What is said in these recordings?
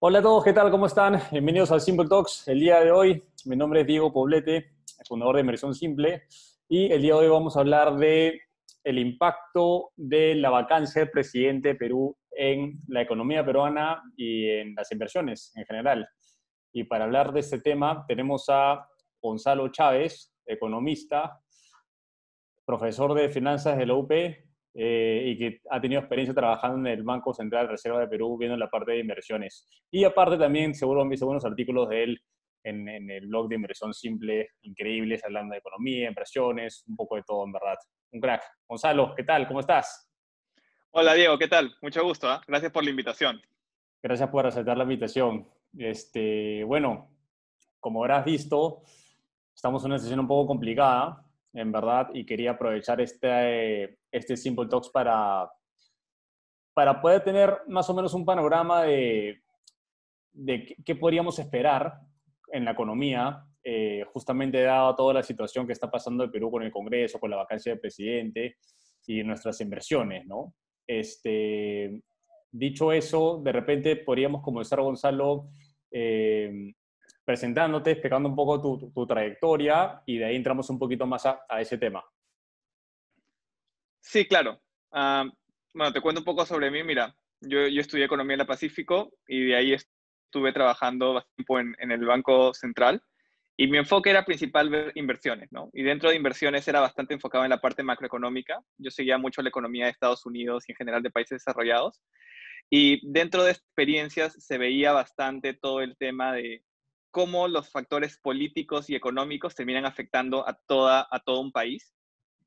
Hola a todos, ¿qué tal? ¿Cómo están? Bienvenidos al Simple Talks. El día de hoy, mi nombre es Diego Poblete, fundador de Inversión Simple, y el día de hoy vamos a hablar de el impacto de la vacancia del presidente de Perú en la economía peruana y en las inversiones en general. Y para hablar de este tema tenemos a Gonzalo Chávez, economista, profesor de finanzas de la UP eh, y que ha tenido experiencia trabajando en el Banco Central Reserva de Perú, viendo la parte de inversiones. Y aparte también seguro han visto buenos artículos de él en, en, el blog de Inversión Simple, increíbles, hablando de economía, inversiones, un poco de todo, en verdad. Un crack. Gonzalo, ¿qué tal? ¿Cómo estás? Hola Diego, ¿qué tal? Mucho gusto, ¿eh? gracias por la invitación. Gracias por aceptar la invitación. Este, bueno, como habrás visto, estamos en una sesión un poco complicada, en verdad, y quería aprovechar este, este Simple Talks para, para poder tener más o menos un panorama de, de qué podríamos esperar en la economía, eh, justamente dado toda la situación que está pasando el Perú con el Congreso, con la vacancia del presidente y nuestras inversiones, ¿no? Este, dicho eso, de repente podríamos comenzar, Gonzalo, eh, presentándote, explicando un poco tu, tu, trayectoria y de ahí entramos un poquito más a, a ese tema. Sí, claro. Uh, bueno, te cuento un poco sobre mí. Mira, yo, yo, estudié Economía en la Pacífico y de ahí estuve trabajando bastante tiempo en, en, el Banco Central y mi enfoque era principal ver inversiones, ¿no? Y dentro de inversiones era bastante enfocado en la parte macroeconómica. Yo seguía mucho la economía de Estados Unidos y en general de países desarrollados. Y dentro de experiencias se veía bastante todo el tema de cómo los factores políticos y económicos terminan afectando a, toda, a todo un país.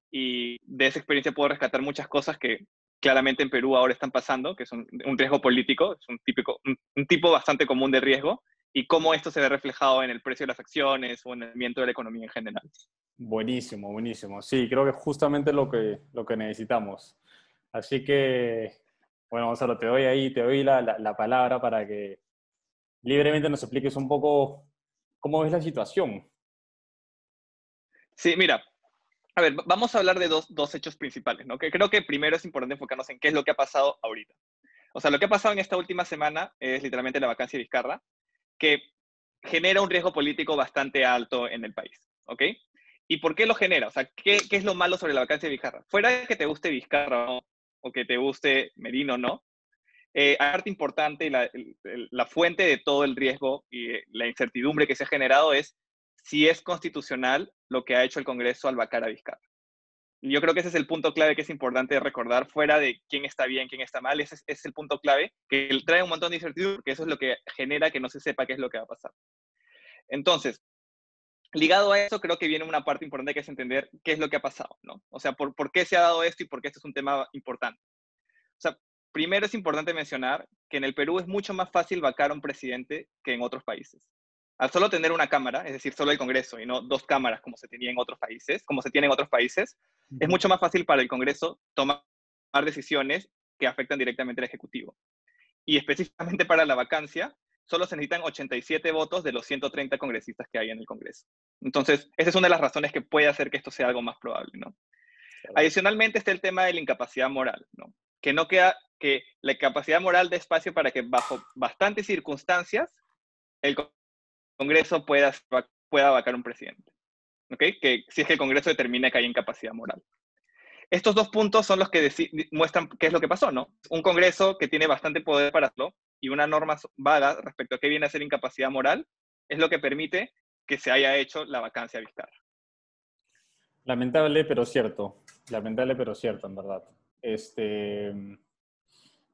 Y de esa experiencia puedo rescatar muchas cosas que claramente en Perú ahora están pasando, que son un riesgo político, es un, típico, un, un tipo bastante común de riesgo, y cómo esto se ve reflejado en el precio de las acciones o en el movimiento de la economía en general. Buenísimo, buenísimo. Sí, creo que justamente lo que, lo que necesitamos. Así que, bueno, Gonzalo, te doy ahí, te doy la, la, la palabra para que libremente nos expliques un poco cómo ves la situación. Sí, mira, a ver, vamos a hablar de dos, dos, hechos principales, ¿no? Que creo que primero es importante enfocarnos en qué es lo que ha pasado ahorita. O sea, lo que ha pasado en esta última semana es literalmente la vacancia de Vizcarra, que genera un riesgo político bastante alto en el país, ¿ok? ¿Y por qué lo genera? O sea, ¿qué, qué es lo malo sobre la vacancia de Vizcarra? Fuera de que te guste Vizcarra o que te guste Merino, ¿no? Eh, parte importante y la, fuente de todo el riesgo y la incertidumbre que se ha generado es si es constitucional lo que ha hecho el Congreso al vacar a Vizcarra. Yo creo que ese es el punto clave que es importante recordar, fuera de quién está bien, quién está mal, ese es, ese es el punto clave, que trae un montón de incertidumbre, porque eso es lo que genera que no se sepa qué es lo que va a pasar. Entonces, ligado a eso, creo que viene una parte importante que es entender qué es lo que ha pasado, ¿no? O sea, por, por qué se ha dado esto y por qué esto es un tema importante. O sea, primero es importante mencionar que en el Perú es mucho más fácil vacar a un presidente que en otros países. Al solo tener una cámara, es decir, solo el Congreso y no dos cámaras como se tenía en otros países, como se tiene en otros países, uh -huh. es mucho más fácil para el Congreso tomar decisiones que afectan directamente al Ejecutivo. Y específicamente para la vacancia, solo se necesitan 87 votos de los 130 congresistas que hay en el Congreso. Entonces, esa es una de las razones que puede hacer que esto sea algo más probable, ¿no? Claro. Adicionalmente está el tema de la incapacidad moral, ¿no? Que no queda que la capacidad moral de espacio para que bajo bastantes circunstancias el Congreso pueda, pueda vacar un presidente. ¿Ok? Que si es que el Congreso determina que hay incapacidad moral. Estos dos puntos son los que muestran qué es lo que pasó, ¿no? Un Congreso que tiene bastante poder para hacerlo y una norma vaga respecto a qué viene a ser incapacidad moral es lo que permite que se haya hecho la vacancia de Vizcarra. Lamentable, pero cierto. Lamentable, pero cierto, en verdad. Este,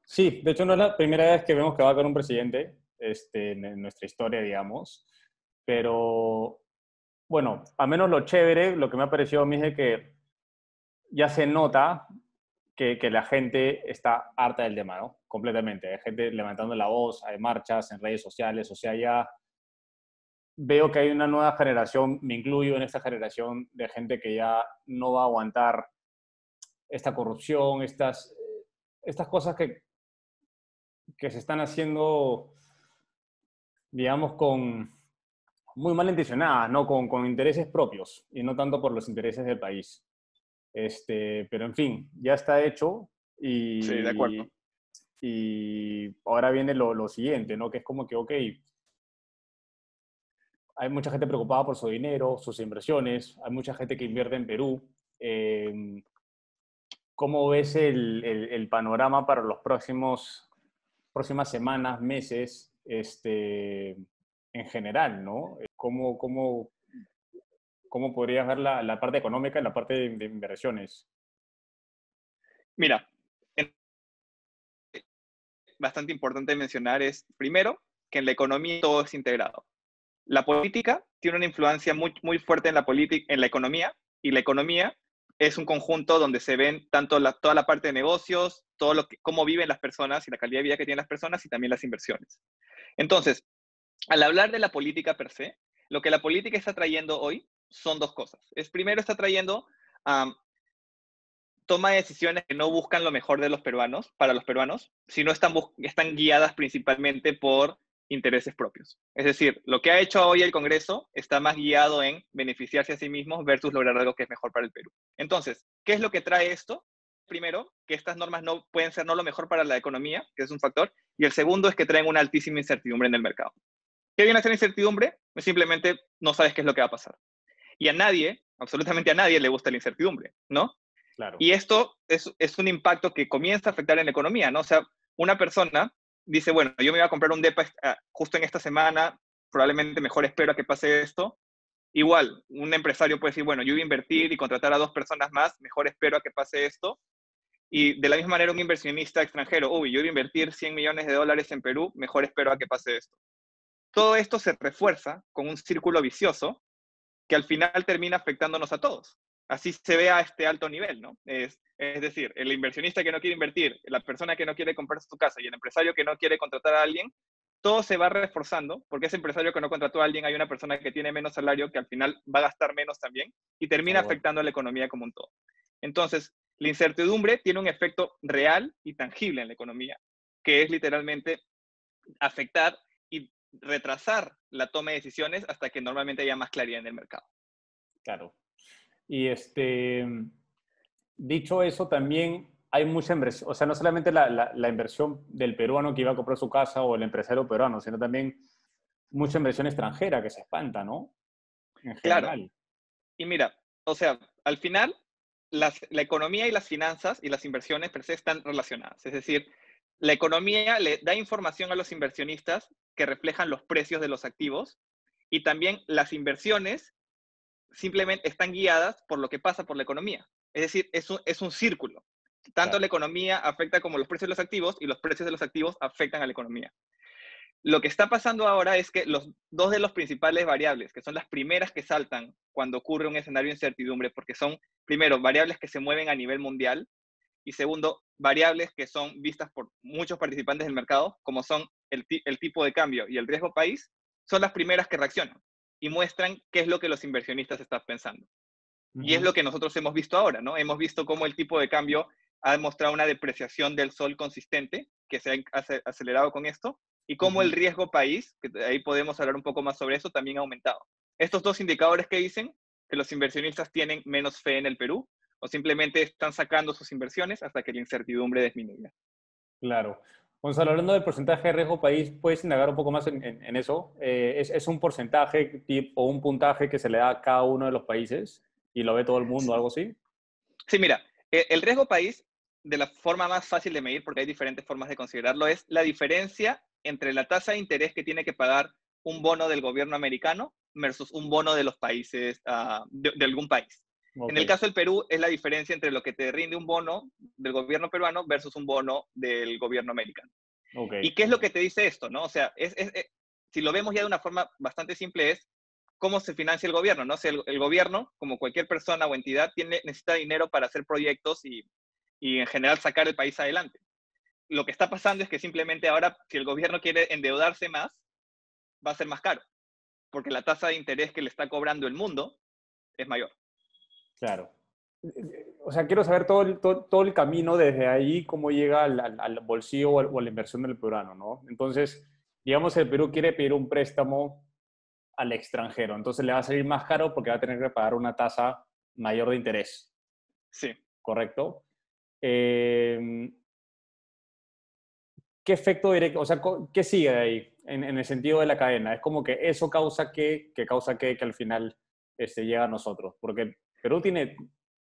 sí, de hecho no es la primera vez que vemos que va con un presidente este, en nuestra historia, digamos. Pero, bueno, a menos lo chévere, lo que me ha parecido a mí es que ya se nota que, la gente está harta del tema. Completamente. Hay gente levantando la voz, hay marchas en redes sociales, o sea, ya veo que hay una nueva generación, me incluyo en esta generación de gente que ya no va a aguantar esta corrupción, estas, estas cosas que, que se están haciendo, digamos, con muy malintencionadas, ¿no? Con, con intereses propios y no tanto por los intereses del país. Este, pero en fin, ya está hecho y, sí, de acuerdo. Y ahora viene lo, lo siguiente, ¿no? Que es como que, ok, hay mucha gente preocupada por su dinero, sus inversiones, hay mucha gente que invierte en Perú. Eh, ¿Cómo ves el, el, el, panorama para los próximos próximas semanas, meses, este, en general, ¿no? ¿Cómo, cómo, cómo podrías ver la, la parte económica y la parte de, de inversiones? Mira, bastante importante mencionar es, primero, que en la economía todo es integrado. La política tiene una influencia muy, muy fuerte en la, en la economía y la economía es un conjunto donde se ven tanto la, toda la parte de negocios, todo lo que, cómo viven las personas y la calidad de vida que tienen las personas y también las inversiones. Entonces, al hablar de la política per se, lo que la política está trayendo hoy son dos cosas. Es primero está trayendo um, toma de decisiones que no buscan lo mejor de los peruanos, para los peruanos, sino están, están guiadas principalmente por intereses propios. Es decir, lo que ha hecho hoy el Congreso está más guiado en beneficiarse a sí mismos versus lograr algo que es mejor para el Perú. Entonces, ¿qué es lo que trae esto? Primero, que estas normas no pueden ser no lo mejor para la economía, que es un factor, y el segundo es que traen una altísima incertidumbre en el mercado. ¿Qué viene a ser incertidumbre? Simplemente no sabes qué es lo que va a pasar. Y a nadie, absolutamente a nadie, le gusta la incertidumbre, ¿no? Claro. Y esto es, es un impacto que comienza a afectar en la economía, ¿no? O sea, una persona dice, bueno, yo me voy a comprar un DEPA ah, justo en esta semana, probablemente mejor espero a que pase esto. Igual, un empresario puede decir, bueno, yo voy a invertir y contratar a dos personas más, mejor espero a que pase esto. Y de la misma manera, un inversionista extranjero, uy, yo voy a invertir 100 millones de dólares en Perú, mejor espero a que pase esto. Todo esto se refuerza con un círculo vicioso que al final termina afectándonos a todos así se ve a este alto nivel, ¿no? Es, es decir, el inversionista que no quiere invertir, la persona que no quiere comprar su casa y el empresario que no quiere contratar a alguien, todo se va reforzando, porque ese empresario que no contrató a alguien, hay una persona que tiene menos salario que al final va a gastar menos también y termina afectando a la economía como un todo. Entonces, la incertidumbre tiene un efecto real y tangible en la economía, que es literalmente afectar y retrasar la toma de decisiones hasta que normalmente haya más claridad en el mercado. Claro, y este, dicho eso, también hay mucha inversión, o sea, no solamente la, la, la, inversión del peruano que iba a comprar su casa o el empresario peruano, sino también mucha inversión extranjera que se espanta, ¿no? En claro. Y mira, o sea, al final, las, la economía y las finanzas y las inversiones per se están relacionadas. Es decir, la economía le da información a los inversionistas que reflejan los precios de los activos y también las inversiones simplemente están guiadas por lo que pasa por la economía. Es decir, es un, es un círculo. Tanto claro. la economía afecta como los precios de los activos y los precios de los activos afectan a la economía. Lo que está pasando ahora es que los dos de los principales variables, que son las primeras que saltan cuando ocurre un escenario de incertidumbre, porque son, primero, variables que se mueven a nivel mundial y segundo, variables que son vistas por muchos participantes del mercado, como son el, el tipo de cambio y el riesgo país, son las primeras que reaccionan y muestran qué es lo que los inversionistas están pensando. Uh -huh. Y es lo que nosotros hemos visto ahora, ¿no? Hemos visto cómo el tipo de cambio ha demostrado una depreciación del sol consistente, que se ha acelerado con esto, y cómo uh -huh. el riesgo país, que ahí podemos hablar un poco más sobre eso, también ha aumentado. Estos dos indicadores que dicen que los inversionistas tienen menos fe en el Perú o simplemente están sacando sus inversiones hasta que la incertidumbre disminuya. Claro. Gonzalo, hablando del porcentaje de riesgo país, ¿puedes indagar un poco más en, eso? Eh, ¿es, ¿es, un porcentaje o un puntaje que se le da a cada uno de los países y lo ve todo el mundo, algo así? Sí, mira, eh, el riesgo país, de la forma más fácil de medir, porque hay diferentes formas de considerarlo, es la diferencia entre la tasa de interés que tiene que pagar un bono del gobierno americano versus un bono de los países, uh, de, algún país. Okay. En el caso del Perú, es la diferencia entre lo que te rinde un bono del gobierno peruano versus un bono del gobierno americano. Okay. ¿Y qué es lo que te dice esto? ¿no? O sea, es, es, es, si lo vemos ya de una forma bastante simple, es cómo se financia el gobierno. ¿no? O sea, el, el gobierno, como cualquier persona o entidad, tiene, necesita dinero para hacer proyectos y, y en general sacar el país adelante. Lo que está pasando es que simplemente ahora, si el gobierno quiere endeudarse más, va a ser más caro, porque la tasa de interés que le está cobrando el mundo es mayor. Claro. O sea, quiero saber todo el, todo, todo el camino desde ahí, cómo llega al, al, al bolsillo o, al, o, a la inversión del peruano, ¿no? Entonces, digamos, el Perú quiere pedir un préstamo al extranjero, entonces le va a salir más caro porque va a tener que pagar una tasa mayor de interés. Sí. ¿Correcto? Eh, ¿qué efecto directo, o sea, qué sigue de ahí en, el sentido de la cadena? Es como que eso causa que, que causa que, que al final este, llega a nosotros, porque Perú tiene,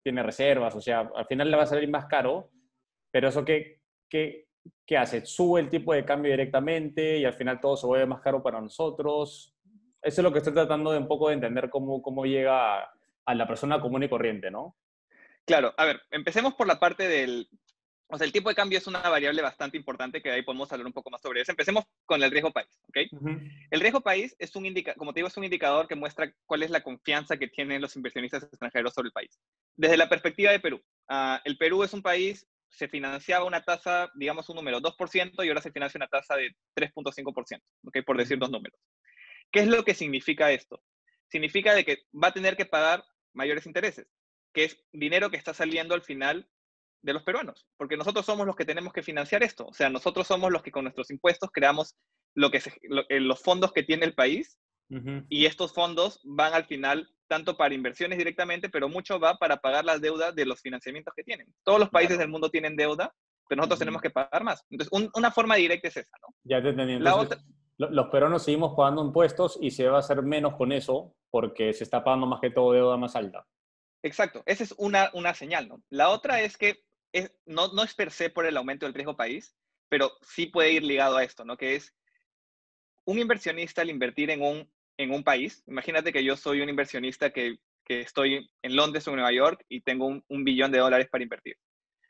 tiene reservas, o sea, al final le va a salir más caro, pero eso qué, qué hace? ¿Sube el tipo de cambio directamente y al final todo se vuelve más caro para nosotros? Eso es lo que estoy tratando de un poco de entender cómo, cómo llega a, a la persona común y corriente, ¿no? Claro, a ver, empecemos por la parte del, o sea, el tipo de cambio es una variable bastante importante que ahí podemos hablar un poco más sobre eso. Empecemos con el riesgo país, ¿ok? El riesgo país es un indicador, como te digo, es un indicador que muestra cuál es la confianza que tienen los inversionistas extranjeros sobre el país. Desde la perspectiva de Perú, uh, el Perú es un país, se financiaba una tasa, digamos un número 2% y ahora se financia una tasa de 3.5%, ¿ok? Por decir dos números. ¿Qué es lo que significa esto? Significa de que va a tener que pagar mayores intereses, que es dinero que está saliendo al final de los peruanos, porque nosotros somos los que tenemos que financiar esto. O sea, nosotros somos los que con nuestros impuestos creamos lo que eh, los fondos que tiene el país y estos fondos van al final tanto para inversiones directamente, pero mucho va para pagar las deudas de los financiamientos que tienen. Todos los países del mundo tienen deuda, pero nosotros tenemos que pagar más. Entonces, una forma directa es esa, ¿no? Ya te entendí. los peruanos seguimos pagando impuestos y se va a hacer menos con eso porque se está pagando más que todo deuda más alta. Exacto, esa es una, una señal, ¿no? La otra es que no, no es per se por el aumento del riesgo país, pero sí puede ir ligado a esto, ¿no? Que es un inversionista al invertir en un, en un país. Imagínate que yo soy un inversionista que, que estoy en Londres o en Nueva York y tengo un, un billón de dólares para invertir.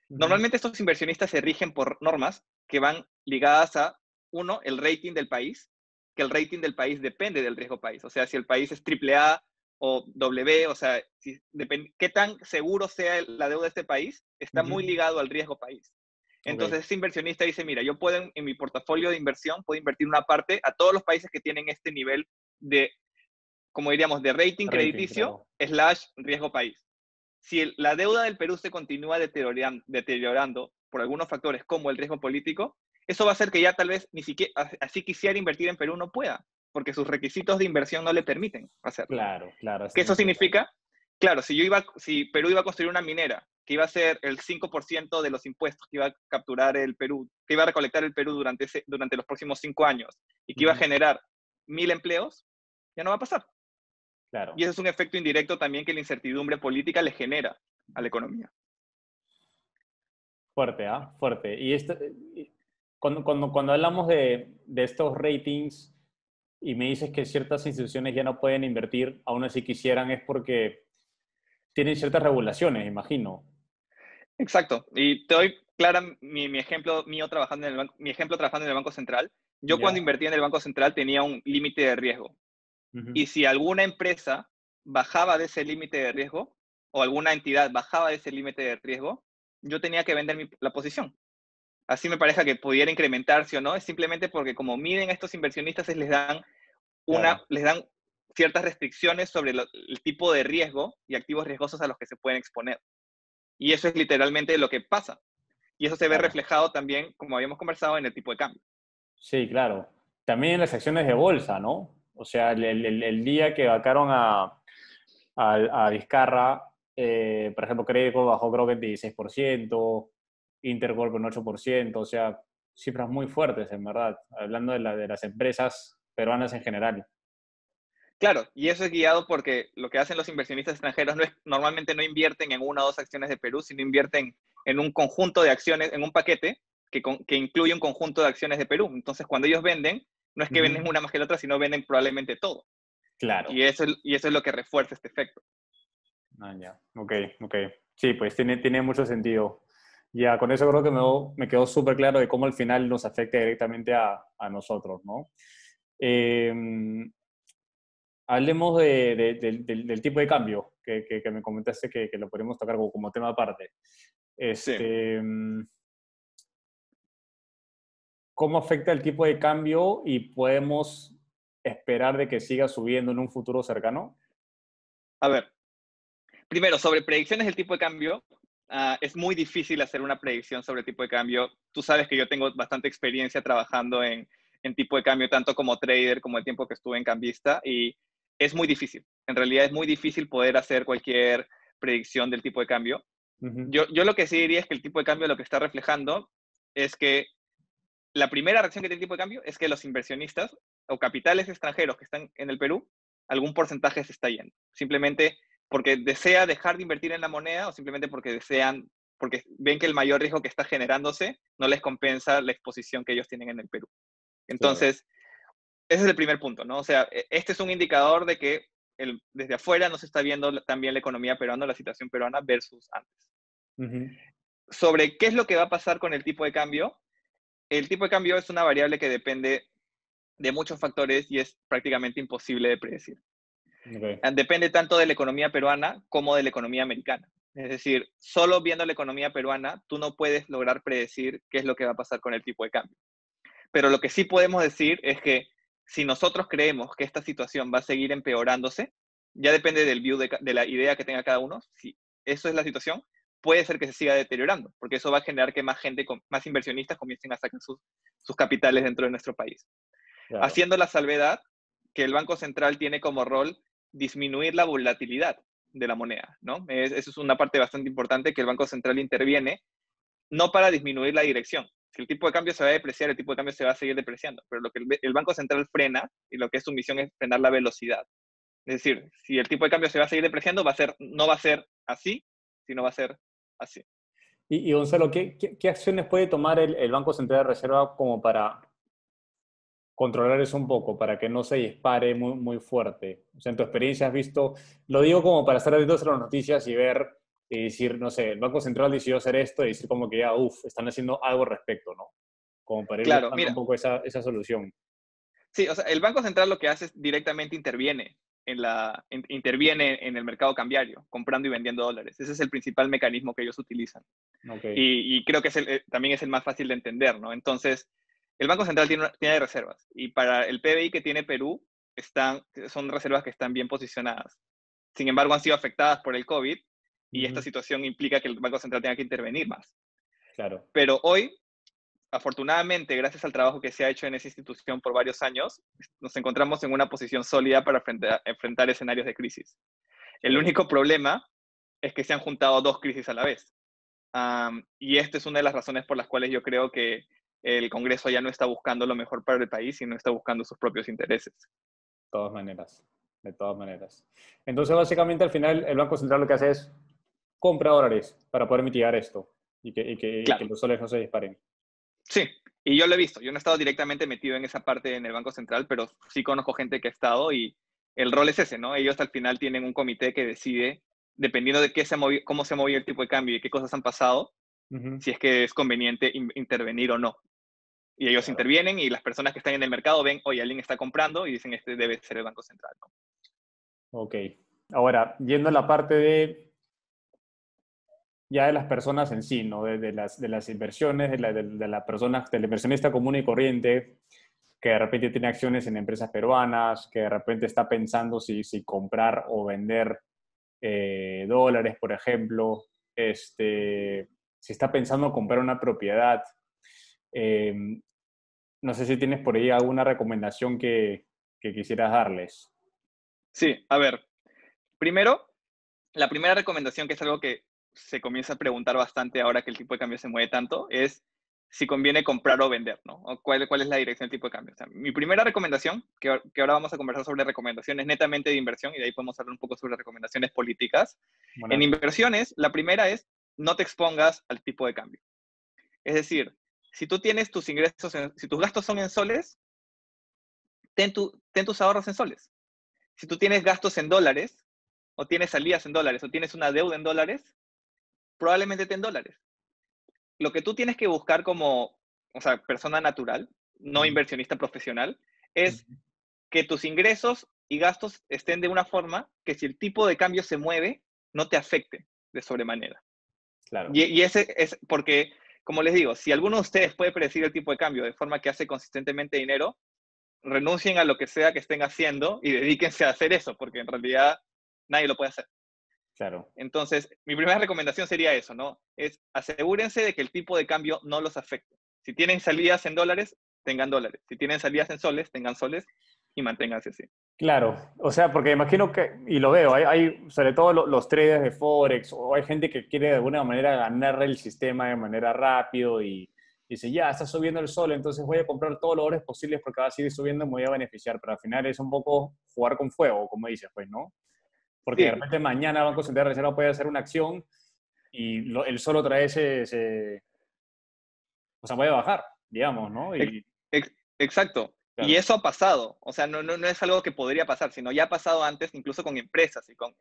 Normalmente estos inversionistas se rigen por normas que van ligadas a, uno, el rating del país, que el rating del país depende del riesgo país. O sea, si el país es AAA o W, o sea, si, qué tan seguro sea la deuda de este país, está muy ligado al riesgo país. Entonces, ese inversionista dice, mira, yo puedo en, mi portafolio de inversión, puedo invertir una parte a todos los países que tienen este nivel de, como diríamos, de rating, crediticio slash riesgo país. Si la deuda del Perú se continúa deteriorando, deteriorando por algunos factores como el riesgo político, eso va a hacer que ya tal vez ni siquiera, así quisiera invertir en Perú, no pueda porque sus requisitos de inversión no le permiten hacerlo. Claro, claro. ¿Qué eso significa? Claro, si yo iba, si Perú iba a construir una minera que iba a ser el 5% de los impuestos que iba a capturar el Perú, que iba a recolectar el Perú durante, ese, durante los próximos cinco años y que iba a generar mil empleos, ya no va a pasar. Claro. Y ese es un efecto indirecto también que la incertidumbre política le genera a la economía. Fuerte, ¿ah? Fuerte. Y esto, cuando, cuando, cuando hablamos de, de estos ratings, y me dices que ciertas instituciones ya no pueden invertir, aún así quisieran, es porque tienen ciertas regulaciones, imagino. Exacto. Y te doy clara mi, mi ejemplo mío trabajando en el banco, mi ejemplo trabajando en el Banco Central. Yo cuando invertí en el Banco Central tenía un límite de riesgo. Y si alguna empresa bajaba de ese límite de riesgo o alguna entidad bajaba de ese límite de riesgo, yo tenía que vender mi, la posición así me parece que pudiera incrementarse o no, es simplemente porque como miden a estos inversionistas, les dan, una, les dan ciertas restricciones sobre el tipo de riesgo y activos riesgosos a los que se pueden exponer. Y eso es literalmente lo que pasa. Y eso se ve reflejado también, como habíamos conversado, en el tipo de cambio. Sí, claro. También en las acciones de bolsa, ¿no? O sea, el, día que vacaron a, a, Vizcarra, eh, por ejemplo, Crédito bajó creo que el 16%, Intercorp un 8%, o sea, cifras muy fuertes, en verdad, hablando de, la, de las empresas peruanas en general. Claro, y eso es guiado porque lo que hacen los inversionistas extranjeros no es, normalmente no invierten en una o dos acciones de Perú, sino invierten en un conjunto de acciones, en un paquete que, que incluye un conjunto de acciones de Perú. Entonces, cuando ellos venden, no es que venden una más que la otra, sino venden probablemente todo. Claro. Y eso, y eso es lo que refuerza este efecto. Ah, ya. Ok, ok. Sí, pues tiene, tiene mucho sentido. Ya, con eso creo que me, me quedó súper claro de cómo al final nos afecta directamente a, a nosotros, ¿no? Em, hablemos de, del, tipo de cambio que, que, me comentaste que, que, lo podemos tocar como, como tema aparte. Este, em, ¿Cómo afecta el tipo de cambio y podemos esperar de que siga subiendo en un futuro cercano? A ver, primero, sobre predicciones del tipo de cambio, Ah, es muy difícil hacer una predicción sobre el tipo de cambio. Tú sabes que yo tengo bastante experiencia trabajando en, en tipo de cambio, tanto como trader como el tiempo que estuve en cambista, y es muy difícil. En realidad es muy difícil poder hacer cualquier predicción del tipo de cambio. yo, yo lo que sí diría es que el tipo de cambio lo que está reflejando es que la primera reacción que tiene el tipo de cambio es que los inversionistas o capitales extranjeros que están en el Perú, algún porcentaje se está yendo. Simplemente porque desea dejar de invertir en la moneda o simplemente porque desean, porque ven que el mayor riesgo que está generándose no les compensa la exposición que ellos tienen en el Perú. Entonces, ese es el primer punto, ¿no? O sea, e, este es un indicador de que el, desde afuera no se está viendo también la economía peruana, la situación peruana versus antes. Sobre qué es lo que va a pasar con el tipo de cambio, el tipo de cambio es una variable que depende de muchos factores y es prácticamente imposible de predecir. Depende tanto de la economía peruana como de la economía americana. Es decir, solo viendo la economía peruana, tú no puedes lograr predecir qué es lo que va a pasar con el tipo de cambio. Pero lo que sí podemos decir es que si nosotros creemos que esta situación va a seguir empeorándose, ya depende del view de, la idea que tenga cada uno, si eso es la situación, puede ser que se siga deteriorando, porque eso va a generar que más gente, más inversionistas comiencen a sacar sus, capitales dentro de nuestro país. Haciendo la salvedad que el Banco Central tiene como rol disminuir la volatilidad de la moneda, ¿no? eso es una parte bastante importante que el Banco Central interviene, no para disminuir la dirección. Si el tipo de cambio se va a depreciar, el tipo de cambio se va a seguir depreciando, pero lo que el, Banco Central frena y lo que es su misión es frenar la velocidad. Es decir, si el tipo de cambio se va a seguir depreciando, va a ser, no va a ser así, sino va a ser así. Y, Gonzalo, ¿qué, ¿qué, acciones puede tomar el, Banco Central de Reserva como para controlar eso un poco, para que no se dispare muy, muy fuerte? O sea, en tu experiencia has visto, lo digo como para estar atentos a las noticias y ver y decir, no sé, el Banco Central decidió hacer esto y decir como que ya, uff, están haciendo algo al respecto, ¿no? Como para ir claro, un poco esa, esa solución. Sí, o sea, el Banco Central lo que hace es directamente interviene en la, interviene en el mercado cambiario, comprando y vendiendo dólares. Ese es el principal mecanismo que ellos utilizan. Y, creo que es eh, también es el más fácil de entender, ¿no? Entonces, el Banco Central tiene, tiene reservas y para el PBI que tiene Perú están, son reservas que están bien posicionadas. Sin embargo, han sido afectadas por el COVID y esta situación implica que el Banco Central tenga que intervenir más. Claro. Pero hoy afortunadamente, gracias al trabajo que se ha hecho en esa institución por varios años, nos encontramos en una posición sólida para enfrentar, escenarios de crisis. El único problema es que se han juntado dos crisis a la vez. y esta es una de las razones por las cuales yo creo que el Congreso ya no está buscando lo mejor para el país, sino está buscando sus propios intereses. De todas maneras, de todas maneras. Entonces, básicamente, al final, el Banco Central lo que hace es compra dólares para poder mitigar esto y que, que los soles no se disparen. Sí, y yo lo he visto. Yo no he estado directamente metido en esa parte en el Banco Central, pero sí conozco gente que ha estado y el rol es ese, ¿no? Ellos al final tienen un comité que decide, dependiendo de qué se cómo se ha movido el tipo de cambio y qué cosas han pasado, si es que es conveniente intervenir o no. Y ellos intervienen y las personas que están en el mercado ven, oye, alguien está comprando y dicen, este debe ser el Banco Central. ¿no? Ok. Ahora, yendo a la parte de ya de las personas en sí, ¿no? de, las, de las inversiones, de la, de, la persona, del inversionista común y corriente, que de repente tiene acciones en empresas peruanas, que de repente está pensando si, si comprar o vender eh, dólares, por ejemplo, este, si está pensando comprar una propiedad. Eh, no sé si tienes por ahí alguna recomendación que, que quisieras darles. Sí, a ver, primero, la primera recomendación, que es algo que se comienza a preguntar bastante ahora que el tipo de cambio se mueve tanto es si conviene comprar o vender, ¿no? O cuál, cuál es la dirección del tipo de cambio. mi primera recomendación, que, ahora vamos a conversar sobre recomendaciones netamente de inversión, y de ahí podemos hablar un poco sobre recomendaciones políticas. En inversiones, la primera es no te expongas al tipo de cambio. Es decir, si tú tienes tus ingresos, si tus gastos son en soles, ten, ten tus ahorros en soles. Si tú tienes gastos en dólares, o tienes salidas en dólares, o tienes una deuda en dólares, probablemente ten dólares. Lo que tú tienes que buscar como, o sea, persona natural, no inversionista profesional, es que tus ingresos y gastos estén de una forma que si el tipo de cambio se mueve, no te afecte de sobremanera. Claro. Y, ese es porque, como les digo, si alguno de ustedes puede predecir el tipo de cambio de forma que hace consistentemente dinero, renuncien a lo que sea que estén haciendo y dedíquense a hacer eso, porque en realidad nadie lo puede hacer. Claro. Entonces, mi primera recomendación sería eso, ¿no? Es asegúrense de que el tipo de cambio no los afecte. Si tienen salidas en dólares, tengan dólares. Si tienen salidas en soles, tengan soles y manténganse así. Claro, o sea, porque imagino que, y lo veo, hay, sobre todo los, traders de Forex, o hay gente que quiere de alguna manera ganar el sistema de manera rápido y, dice, ya, está subiendo el sol, entonces voy a comprar todos los dólares posibles porque va a seguir subiendo, me voy a beneficiar, pero al final es un poco jugar con fuego, como dices, pues, ¿no? Porque de repente mañana el Banco Central de Reserva puede hacer una acción y el sol otra vez se, o sea, puede bajar, digamos, ¿no? Exacto. Y eso ha pasado, o sea, no, no, no, es algo que podría pasar, sino ya ha pasado antes, incluso con empresas y con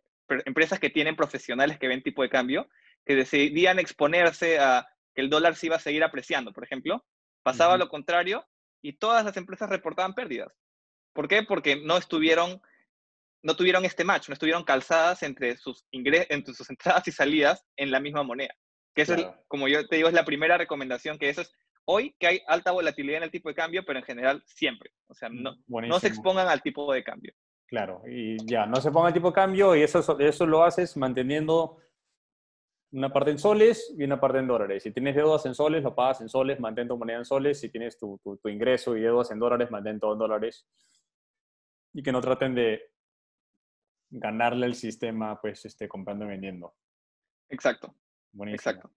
empresas que tienen profesionales que ven tipo de cambio, que decidían exponerse a que el dólar se iba a seguir apreciando, por ejemplo. Pasaba lo contrario y todas las empresas reportaban pérdidas. ¿Por qué? Porque no estuvieron, no tuvieron este match, no estuvieron calzadas entre sus, entre sus entradas y salidas en la misma moneda. Que eso es, como yo te digo, es la primera recomendación, que eso es hoy que hay alta volatilidad en el tipo de cambio, pero en general siempre. O sea, no, no se expongan al tipo de cambio. Claro, y ya, no se ponga el tipo de cambio y eso, eso lo haces manteniendo una parte en soles y una parte en dólares. Si tienes deudas en soles, lo pagas en soles, mantén tu moneda en soles. Si tienes tu, tu, ingreso y deudas en dólares, mantén todo en dólares. Y que no traten de ganarle el sistema, pues, este, comprando y vendiendo. Exacto. Buenísimo. Exacto.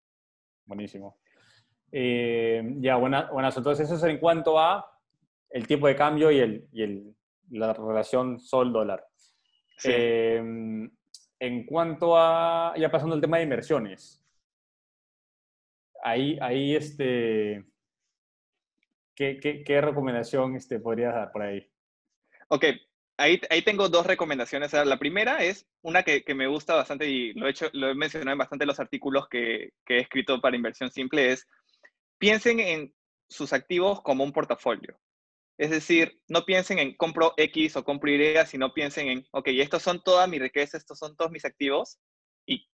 Buenísimo. Eh, ya, buenas. Buenas. Entonces, eso es en cuanto a el tipo de cambio y, el, y el, la relación sol-dólar. Eh, en cuanto a, ya pasando al tema de inversiones, ahí, ahí este, ¿qué, qué, qué recomendación este, podrías dar por ahí? Ok, ahí, ahí tengo dos recomendaciones. La primera es una que, que, me gusta bastante y lo he, hecho, lo he mencionado en bastante los artículos que, que he escrito para inversión simple, es piensen en sus activos como un portafolio. Es decir, no piensen en compro X o compro Y, sino piensen en, ok, estos son toda mi riqueza, estos son todos mis activos y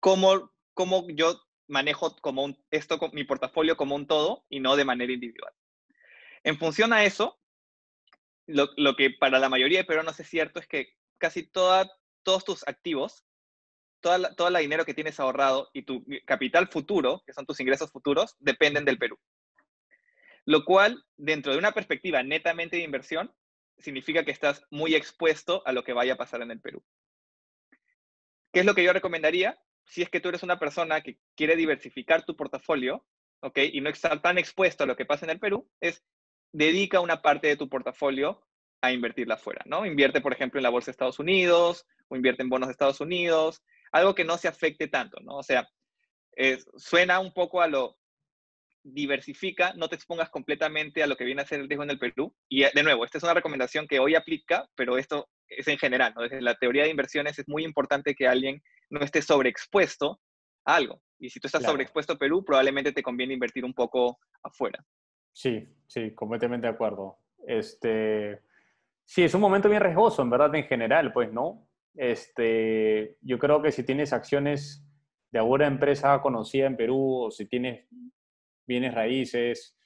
cómo, cómo yo manejo como un, esto, mi portafolio como un todo y no de manera individual. En función a eso, lo, lo que para la mayoría de peruanos es cierto es que casi toda, todos tus activos, toda la, toda la dinero que tienes ahorrado y tu capital futuro, que son tus ingresos futuros, dependen del Perú. Lo cual, dentro de una perspectiva netamente de inversión, significa que estás muy expuesto a lo que vaya a pasar en el Perú. ¿Qué es lo que yo recomendaría? Si es que tú eres una persona que quiere diversificar tu portafolio, ¿ok? Y no estar tan expuesto a lo que pasa en el Perú, es dedica una parte de tu portafolio a invertirla afuera, ¿no? Invierte, por ejemplo, en la bolsa de Estados Unidos o invierte en bonos de Estados Unidos, algo que no se afecte tanto, ¿no? O sea, suena un poco a lo diversifica, no te expongas completamente a lo que viene a ser el riesgo en el Perú. Y eh, de nuevo, esta es una recomendación que hoy aplica, pero esto es en general, ¿no? Desde la teoría de inversiones es muy importante que alguien no esté sobreexpuesto a algo. Y si tú estás sobreexpuesto a Perú, probablemente te conviene invertir un poco afuera. Sí, sí, completamente de acuerdo. Este, sí, es un momento bien riesgoso, en verdad, en general, pues, ¿no? Este, yo creo que si tienes acciones de alguna empresa conocida en Perú o si tienes bienes raíces,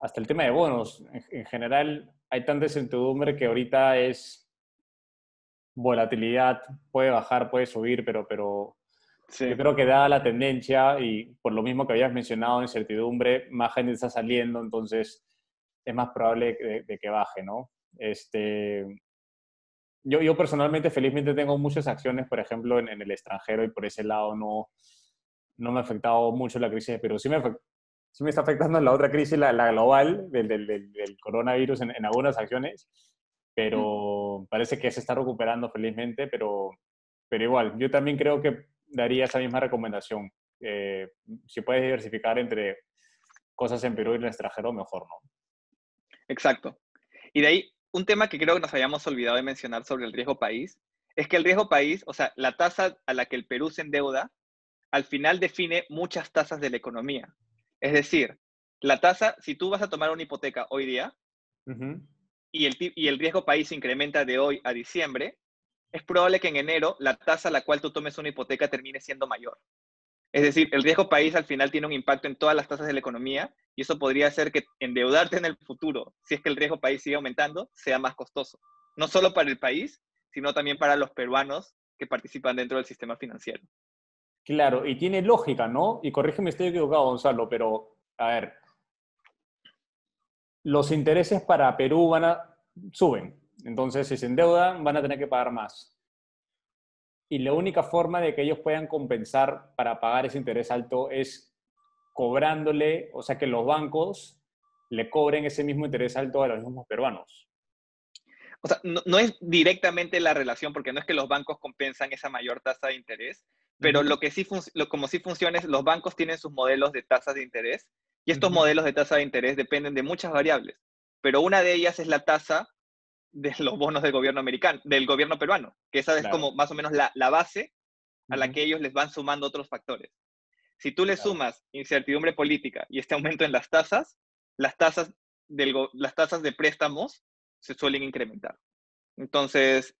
hasta el tema de bonos. En, general, hay tanta incertidumbre que ahorita es volatilidad, puede bajar, puede subir, pero, pero yo creo que dada la tendencia y por lo mismo que habías mencionado, incertidumbre, más gente está saliendo, entonces es más probable de, que baje, ¿no? Este, yo, yo personalmente, felizmente, tengo muchas acciones, por ejemplo, en, en el extranjero y por ese lado no, no me ha afectado mucho la crisis pero sí me, sí me está afectando la otra crisis, la, la global del, del, del, coronavirus en, en, algunas acciones, pero parece que se está recuperando felizmente, pero, pero igual, yo también creo que daría esa misma recomendación. Eh, si puedes diversificar entre cosas en Perú y en el extranjero, mejor, ¿no? Exacto. Y de ahí, un tema que creo que nos habíamos olvidado de mencionar sobre el riesgo país, es que el riesgo país, o sea, la tasa a la que el Perú se endeuda, al final define muchas tasas de la economía. Es decir, la tasa, si tú vas a tomar una hipoteca hoy día y, el, y el riesgo país se incrementa de hoy a diciembre, es probable que en enero la tasa a la cual tú tomes una hipoteca termine siendo mayor. Es decir, el riesgo país al final tiene un impacto en todas las tasas de la economía y eso podría hacer que endeudarte en el futuro, si es que el riesgo país sigue aumentando, sea más costoso. No solo para el país, sino también para los peruanos que participan dentro del sistema financiero. Claro, y tiene lógica, ¿no? Y corrígeme, estoy equivocado, Gonzalo, pero a ver, los intereses para Perú van suben. Entonces, si se endeudan, van a tener que pagar más. Y la única forma de que ellos puedan compensar para pagar ese interés alto es cobrándole, o sea, que los bancos le cobren ese mismo interés alto a los mismos peruanos. O sea, no, es directamente la relación, porque no es que los bancos compensan esa mayor tasa de interés, pero lo que sí, lo, como sí funciona es los bancos tienen sus modelos de tasas de interés y estos modelos de tasa de interés dependen de muchas variables, pero una de ellas es la tasa de los bonos del gobierno americano, del gobierno peruano, que esa es como más o menos la, base a la que ellos les van sumando otros factores. Si tú le sumas incertidumbre política y este aumento en las tasas, las tasas, del, las tasas de préstamos se suelen incrementar. Entonces,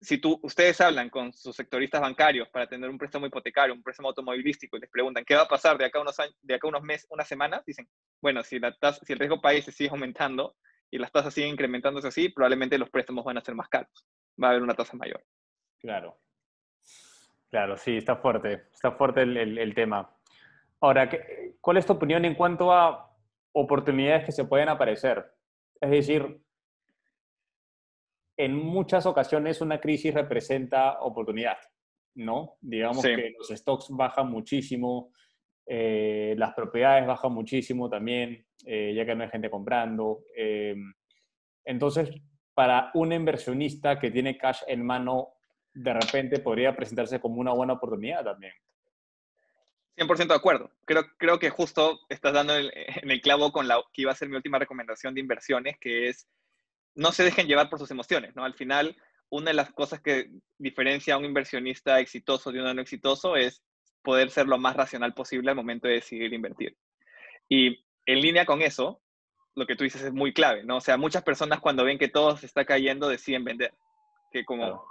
si tú, ustedes hablan con sus sectoristas bancarios para tener un préstamo hipotecario, un préstamo automovilístico y les preguntan qué va a pasar de acá unos años, de acá unos meses, unas semanas, dicen, bueno, si, la tasa, si el riesgo país se sigue aumentando y las tasas siguen incrementándose así, probablemente los préstamos van a ser más caros. Va a haber una tasa mayor. Claro. Claro, sí, está fuerte. Está fuerte el, el tema. Ahora, ¿cuál es tu opinión en cuanto a oportunidades que se pueden aparecer? Es decir, en muchas ocasiones una crisis representa oportunidad, ¿no? Digamos que los stocks bajan muchísimo, eh, las propiedades bajan muchísimo también, eh, ya que no hay gente comprando. Eh, entonces, para un inversionista que tiene cash en mano, de repente podría presentarse como una buena oportunidad también. 100% de acuerdo. Creo, creo que justo estás dando en el clavo con la que iba a ser mi última recomendación de inversiones, que es no se dejen llevar por sus emociones, ¿no? Al final, una de las cosas que diferencia a un inversionista exitoso de uno no exitoso es poder ser lo más racional posible al momento de decidir invertir. Y en línea con eso, lo que tú dices es muy clave, ¿no? O sea, muchas personas cuando ven que todo se está cayendo deciden vender, que como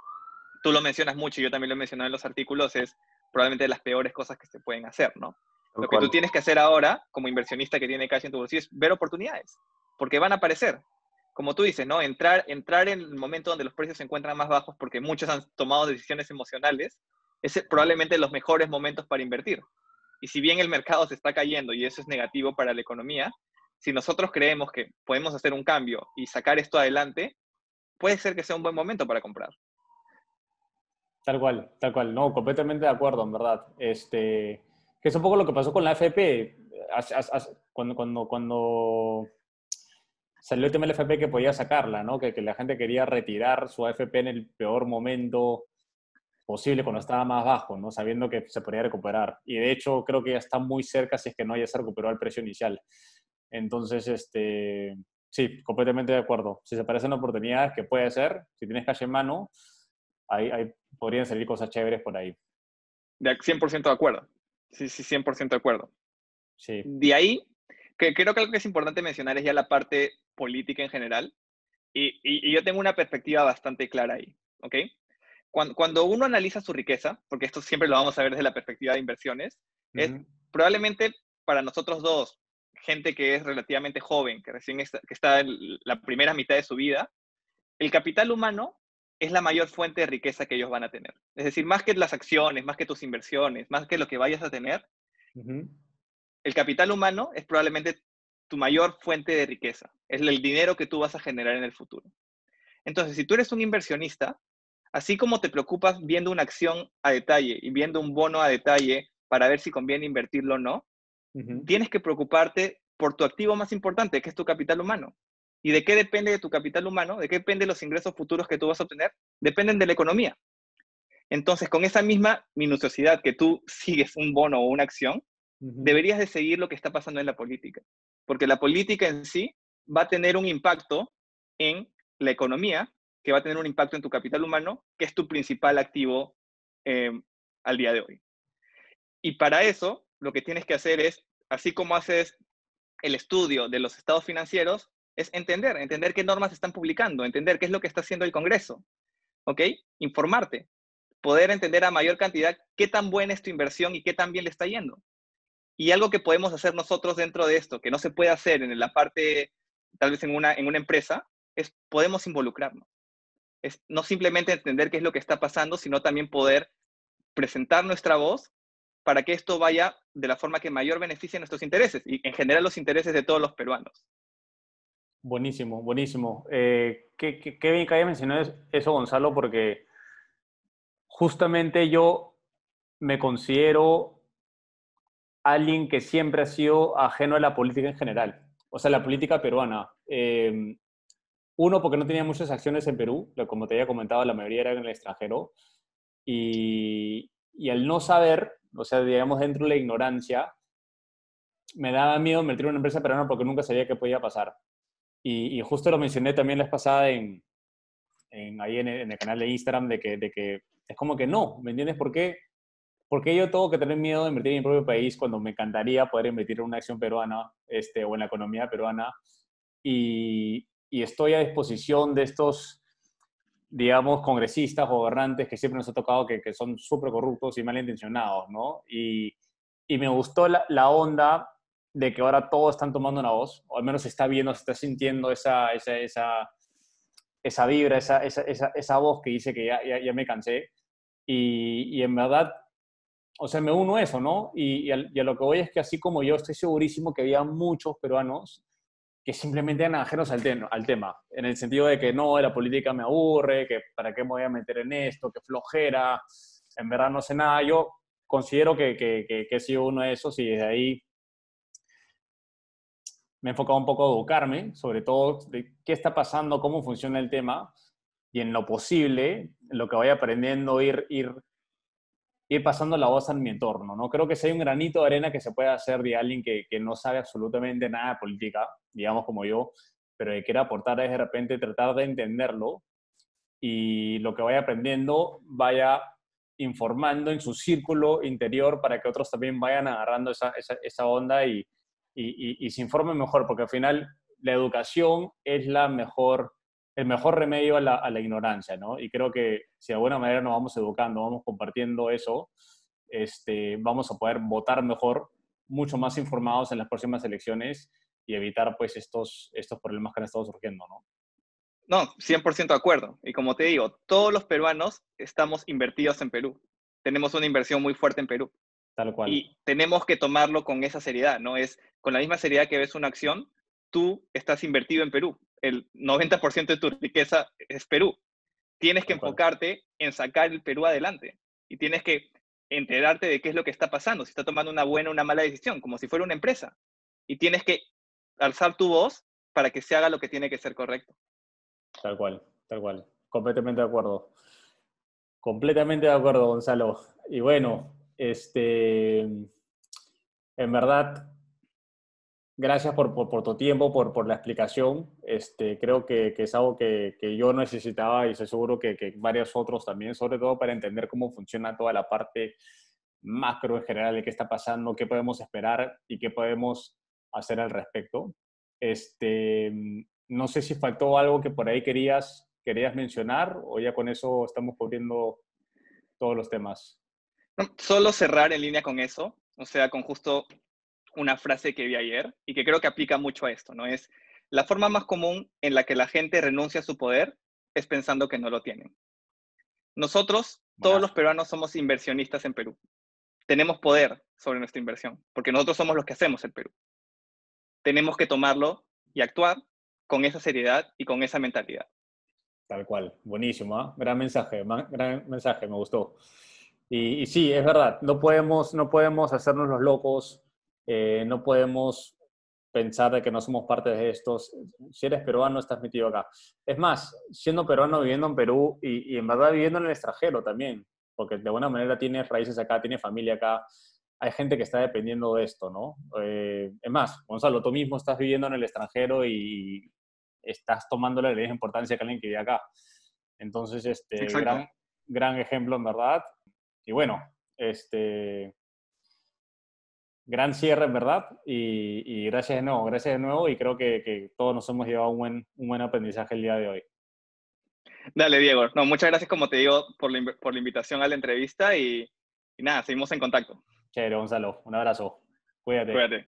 tú lo mencionas mucho y yo también lo he mencionado en los artículos, es probablemente de las peores cosas que se pueden hacer, ¿no? lo que tú tienes que hacer ahora, como inversionista que tiene cash en tu bolsillo, es ver oportunidades, porque van a aparecer como tú dices, ¿no? Entrar, entrar en el momento donde los precios se encuentran más bajos porque muchos han tomado decisiones emocionales, es probablemente los mejores momentos para invertir. Y si bien el mercado se está cayendo y eso es negativo para la economía, si nosotros creemos que podemos hacer un cambio y sacar esto adelante, puede ser que sea un buen momento para comprar. Tal cual, tal cual. No, completamente de acuerdo, en verdad. Este, que es un poco lo que pasó con la FP. Cuando, cuando, cuando salió el tema del FP que podía sacarla, ¿no? Que, que, la gente quería retirar su AFP en el peor momento posible, cuando estaba más bajo, ¿no? Sabiendo que se podía recuperar. Y de hecho, creo que ya está muy cerca si es que no haya se recuperado el precio inicial. Entonces, este, sí, completamente de acuerdo. Si se parecen oportunidades, que puede ser, si tienes cash en mano, ahí, ahí podrían salir cosas chéveres por ahí. De 100% de acuerdo. Sí, sí, 100% de acuerdo. Sí. De ahí, que creo que algo que es importante mencionar es ya la parte política en general. Y, yo tengo una perspectiva bastante clara ahí, ¿ok? Cuando, uno analiza su riqueza, porque esto siempre lo vamos a ver desde la perspectiva de inversiones, es probablemente para nosotros dos, gente que es relativamente joven, que recién está, que está en la primera mitad de su vida, el capital humano es la mayor fuente de riqueza que ellos van a tener. Es decir, más que las acciones, más que tus inversiones, más que lo que vayas a tener, el capital humano es probablemente tu mayor fuente de riqueza, es el dinero que tú vas a generar en el futuro. Entonces, si tú eres un inversionista, así como te preocupas viendo una acción a detalle y viendo un bono a detalle para ver si conviene invertirlo o no, tienes que preocuparte por tu activo más importante, que es tu capital humano. ¿Y de qué depende de tu capital humano? ¿De qué depende los ingresos futuros que tú vas a obtener? Dependen de la economía. Entonces, con esa misma minuciosidad que tú sigues un bono o una acción, deberías de seguir lo que está pasando en la política porque la política en sí va a tener un impacto en la economía, que va a tener un impacto en tu capital humano, que es tu principal activo em, al día de hoy. Y para eso, lo que tienes que hacer es, así como haces el estudio de los estados financieros, es entender, entender qué normas están publicando, entender qué es lo que está haciendo el Congreso, ¿ok? Informarte, poder entender a mayor cantidad qué tan buena es tu inversión y qué tan bien le está yendo. Y algo que podemos hacer nosotros dentro de esto, que no se puede hacer en la parte, tal vez en una, en una empresa, es podemos involucrarnos. No simplemente entender qué es lo que está pasando, sino también poder presentar nuestra voz para que esto vaya de la forma que mayor beneficie nuestros intereses y en general los intereses de todos los peruanos. Buenísimo, buenísimo. Eh, qué, bien que haya mencionado eso, Gonzalo, porque justamente yo me considero alguien que siempre ha sido ajeno a la política en general, o sea, la política peruana. Eh, uno, porque no tenía muchas acciones en Perú, como te había comentado, la mayoría eran en el extranjero, y, y al no saber, o sea, digamos, dentro de la ignorancia, me daba miedo meter en una empresa peruana porque nunca sabía qué podía pasar. Y, justo lo mencioné también la vez pasada en, en ahí en el, canal de Instagram, de que, de que es como que no, ¿me entiendes? ¿Por qué? Porque yo tengo que tener miedo de invertir en mi propio país cuando me encantaría poder invertir en una acción peruana este, o en la economía peruana. Y, y estoy a disposición de estos, digamos, congresistas gobernantes que siempre nos ha tocado que, que son súper corruptos y malintencionados, ¿no? Y, y me gustó la, la, onda de que ahora todos están tomando una voz, o al menos se está viendo, se está sintiendo esa, esa, esa, esa vibra, esa, esa, esa, voz que dice que ya, ya, me cansé. Y, y, en verdad, o sea, me uno a eso, ¿no? Y, y, a, lo que voy es que así como yo estoy segurísimo que había muchos peruanos que simplemente eran ajenos al, al tema, en el sentido de que no, la política me aburre, que para qué me voy a meter en esto, que flojera, en verdad no sé nada. Yo considero que, que, que, que he sido uno de esos y desde ahí me he enfocado un poco a educarme, sobre todo de qué está pasando, cómo funciona el tema, y en lo posible, lo que vaya aprendiendo, ir, ir, ir pasando la voz en mi entorno. ¿no? Creo que si hay un granito de arena que se puede hacer de alguien que, que no sabe absolutamente nada de política, digamos como yo, pero que quiere aportar es de repente tratar de entenderlo y lo que vaya aprendiendo vaya informando en su círculo interior para que otros también vayan agarrando esa, esa, onda y, y, se informe mejor, porque al final la educación es la mejor, el mejor remedio a la, a la, ignorancia, ¿no? Y creo que si de alguna manera nos vamos educando, vamos compartiendo eso, este, vamos a poder votar mejor, mucho más informados en las próximas elecciones y evitar pues estos, estos problemas que han estado surgiendo, ¿no? No, 100% de acuerdo. Y como te digo, todos los peruanos estamos invertidos en Perú. Tenemos una inversión muy fuerte en Perú. Tal cual. Y tenemos que tomarlo con esa seriedad, ¿no? Es con la misma seriedad que ves una acción, tú estás invertido en Perú. El 90% de tu riqueza es Perú. Tienes que enfocarte en sacar el Perú adelante y tienes que enterarte de qué es lo que está pasando, si está tomando una buena o una mala decisión, como si fuera una empresa. Y tienes que alzar tu voz para que se haga lo que tiene que ser correcto. Tal cual, tal cual. Completamente de acuerdo. Completamente de acuerdo, Gonzalo. Y bueno, este, en verdad, gracias por, por, tu tiempo, por, por, la explicación. Este, creo que, que es algo que, que, yo necesitaba y estoy seguro que, que, varios otros también, sobre todo para entender cómo funciona toda la parte macro en general de qué está pasando, qué podemos esperar y qué podemos hacer al respecto. Este, no sé si faltó algo que por ahí querías, querías mencionar o ya con eso estamos cubriendo todos los temas. Solo cerrar en línea con eso, o sea, con justo una frase que vi ayer y que creo que aplica mucho a esto, ¿no? Es la forma más común en la que la gente renuncia a su poder es pensando que no lo tienen. Nosotros, todos los peruanos, somos inversionistas en Perú. Tenemos poder sobre nuestra inversión, porque nosotros somos los que hacemos el Perú. Tenemos que tomarlo y actuar con esa seriedad y con esa mentalidad. Tal cual, buenísimo, ¿eh? gran mensaje, gran mensaje, me gustó. Y, y, sí, es verdad, no podemos, no podemos hacernos los locos eh, no podemos pensar de que no somos parte de estos. Si eres peruano, estás metido acá. Es más, siendo peruano viviendo en Perú y, en verdad viviendo en el extranjero también, porque de alguna manera tienes raíces acá, tienes familia acá, hay gente que está dependiendo de esto, ¿no? Eh, es más, Gonzalo, tú mismo estás viviendo en el extranjero y estás tomando la importancia que alguien que vive acá. Entonces, este, gran, gran ejemplo, en verdad. Y bueno, este, gran cierre, en verdad. Y, gracias de nuevo, gracias de nuevo. Y creo que, todos nos hemos llevado un buen, un buen aprendizaje el día de hoy. Dale, Diego. No, muchas gracias, como te digo, por la, por la invitación a la entrevista y, y nada, seguimos en contacto. Chévere, Gonzalo. Un abrazo. Cuídate. Cuídate.